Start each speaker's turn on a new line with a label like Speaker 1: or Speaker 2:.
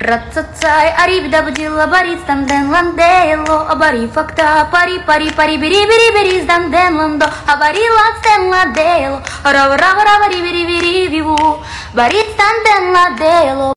Speaker 1: Рацацай, арибдабдила, бариц там ден ландело, абари факта, пари пари пари бери бери бери дам ден ландо, абари лацен ладело, рава рава рава ри бери бери виву, бариц там ден ладело.